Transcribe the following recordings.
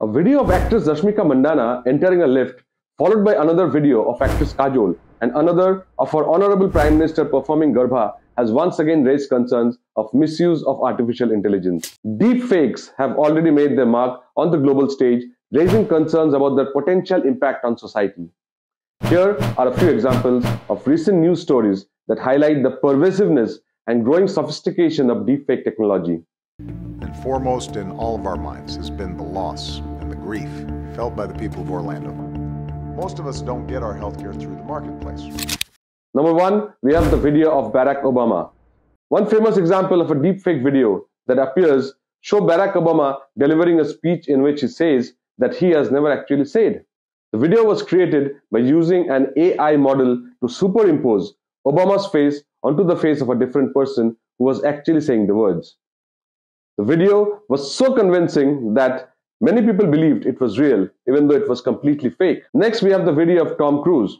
A video of actress Rashmika Mandanna entering a lift, followed by another video of actress Kajol and another of our Honorable Prime Minister performing Garbha has once again raised concerns of misuse of artificial intelligence. Deep fakes have already made their mark on the global stage, raising concerns about their potential impact on society. Here are a few examples of recent news stories that highlight the pervasiveness and growing sophistication of deepfake technology. And foremost in all of our minds has been the loss and the grief felt by the people of Orlando. Most of us don't get our healthcare through the marketplace. Number one, we have the video of Barack Obama. One famous example of a deepfake video that appears show Barack Obama delivering a speech in which he says that he has never actually said. The video was created by using an AI model to superimpose Obama's face onto the face of a different person who was actually saying the words. The video was so convincing that many people believed it was real, even though it was completely fake. Next, we have the video of Tom Cruise.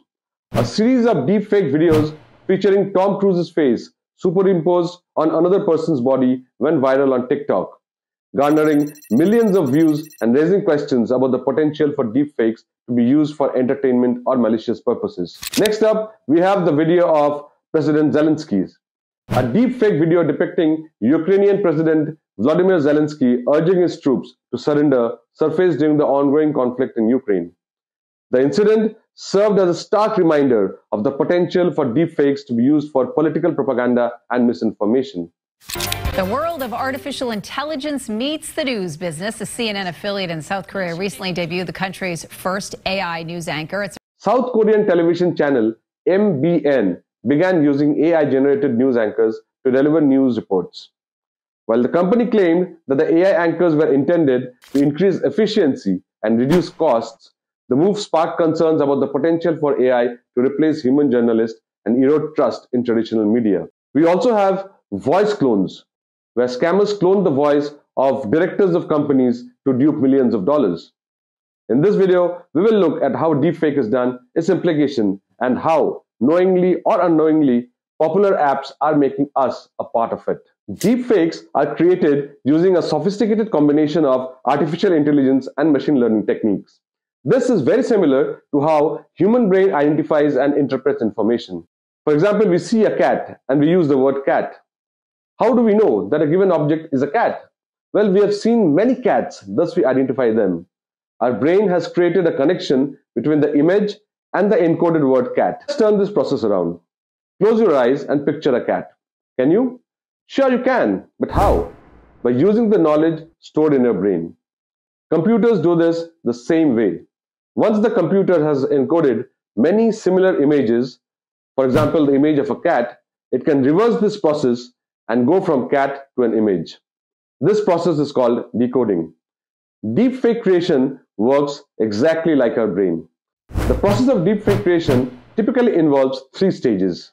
A series of deepfake videos featuring Tom Cruise's face superimposed on another person's body went viral on TikTok, garnering millions of views and raising questions about the potential for deepfakes to be used for entertainment or malicious purposes. Next up, we have the video of President Zelensky's. A deepfake video depicting Ukrainian President Vladimir Zelensky urging his troops to surrender surfaced during the ongoing conflict in Ukraine. The incident served as a stark reminder of the potential for deepfakes to be used for political propaganda and misinformation. The world of artificial intelligence meets the news business. A CNN affiliate in South Korea recently debuted the country's first AI news anchor. It's South Korean television channel MBN began using AI-generated news anchors to deliver news reports. While the company claimed that the AI anchors were intended to increase efficiency and reduce costs, the move sparked concerns about the potential for AI to replace human journalists and erode trust in traditional media. We also have voice clones, where scammers clone the voice of directors of companies to dupe millions of dollars. In this video, we will look at how deepfake is done, its implication, and how, knowingly or unknowingly, popular apps are making us a part of it. Deepfakes are created using a sophisticated combination of artificial intelligence and machine learning techniques. This is very similar to how human brain identifies and interprets information. For example, we see a cat and we use the word cat. How do we know that a given object is a cat? Well, we have seen many cats, thus we identify them. Our brain has created a connection between the image and the encoded word cat. Let's turn this process around. Close your eyes and picture a cat. Can you? Sure you can, but how? By using the knowledge stored in your brain. Computers do this the same way. Once the computer has encoded many similar images, for example, the image of a cat, it can reverse this process and go from cat to an image. This process is called decoding. Deepfake creation works exactly like our brain. The process of deepfake creation typically involves three stages.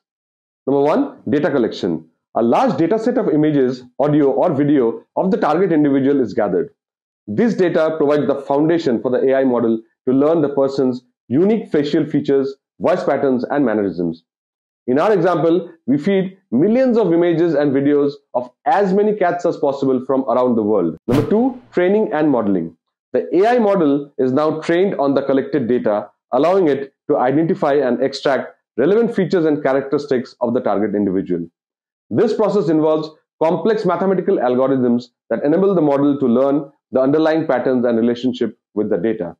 Number one, data collection. A large data set of images, audio, or video of the target individual is gathered. This data provides the foundation for the AI model to learn the person's unique facial features, voice patterns, and mannerisms. In our example, we feed millions of images and videos of as many cats as possible from around the world. Number two, training and modeling. The AI model is now trained on the collected data, allowing it to identify and extract relevant features and characteristics of the target individual. This process involves complex mathematical algorithms that enable the model to learn the underlying patterns and relationship with the data.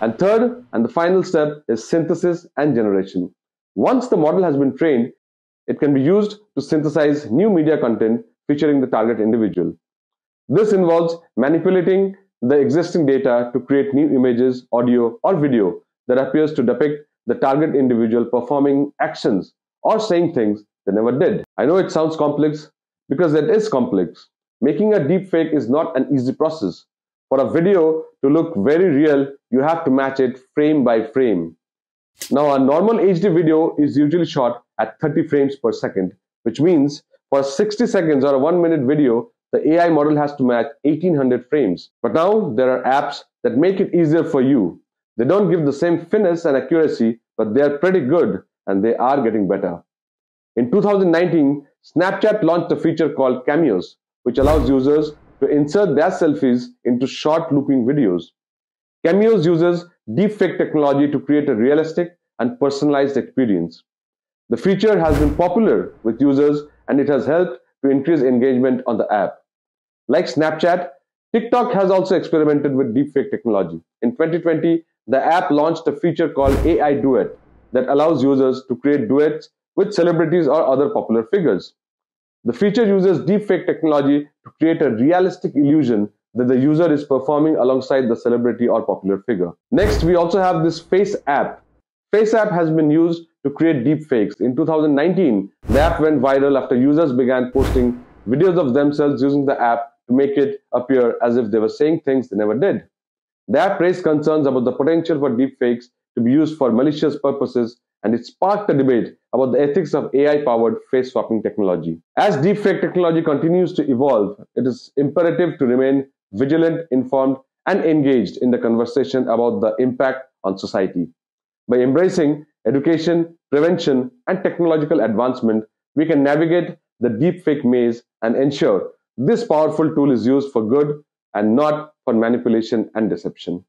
And third and the final step is synthesis and generation. Once the model has been trained, it can be used to synthesize new media content featuring the target individual. This involves manipulating the existing data to create new images, audio, or video that appears to depict the target individual performing actions or saying things they never did. I know it sounds complex because it is complex. Making a deepfake is not an easy process. For a video to look very real, you have to match it frame by frame. Now, a normal HD video is usually shot at 30 frames per second, which means for 60 seconds or a one minute video, the AI model has to match 1800 frames. But now there are apps that make it easier for you. They don't give the same finesse and accuracy, but they are pretty good and they are getting better. In 2019, Snapchat launched a feature called Cameos, which allows users to insert their selfies into short looping videos. Cameos uses deepfake technology to create a realistic and personalized experience. The feature has been popular with users and it has helped to increase engagement on the app. Like Snapchat, TikTok has also experimented with deepfake technology. In 2020, the app launched a feature called AI Duet that allows users to create duets with celebrities or other popular figures. The feature uses deepfake technology to create a realistic illusion that the user is performing alongside the celebrity or popular figure. Next, we also have this Face app. Face app has been used to create deepfakes. In 2019, the app went viral after users began posting videos of themselves using the app to make it appear as if they were saying things they never did. The app raised concerns about the potential for deepfakes to be used for malicious purposes, and it sparked a debate about the ethics of AI powered face swapping technology. As deepfake technology continues to evolve, it is imperative to remain vigilant, informed, and engaged in the conversation about the impact on society. By embracing education, prevention, and technological advancement, we can navigate the deepfake maze and ensure this powerful tool is used for good and not for manipulation and deception.